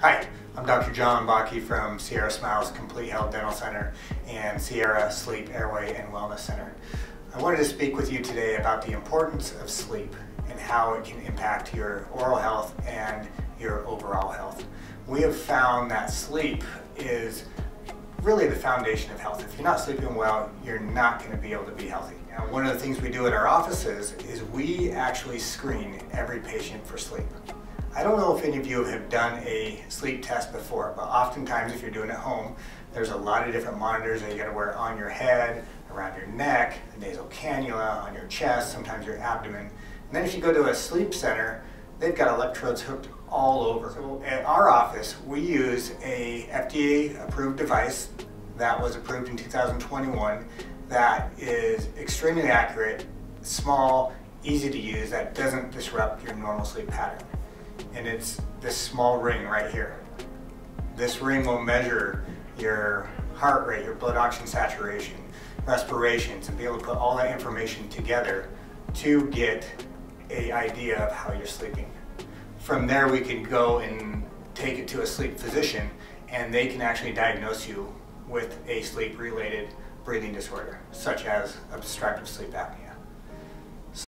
Hi, I'm Dr. John Bocchi from Sierra Smiles Complete Health Dental Center and Sierra Sleep Airway and Wellness Center. I wanted to speak with you today about the importance of sleep and how it can impact your oral health and your overall health. We have found that sleep is really the foundation of health. If you're not sleeping well, you're not going to be able to be healthy. Now, one of the things we do at our offices is we actually screen every patient for sleep. I don't know if any of you have done a sleep test before, but oftentimes if you're doing it at home, there's a lot of different monitors that you gotta wear on your head, around your neck, a nasal cannula, on your chest, sometimes your abdomen. And then if you go to a sleep center, they've got electrodes hooked all over. So at our office, we use a FDA approved device that was approved in 2021 that is extremely accurate, small, easy to use, that doesn't disrupt your normal sleep pattern and it's this small ring right here. This ring will measure your heart rate, your blood oxygen saturation, respirations, and be able to put all that information together to get a idea of how you're sleeping. From there, we can go and take it to a sleep physician, and they can actually diagnose you with a sleep-related breathing disorder, such as obstructive sleep apnea.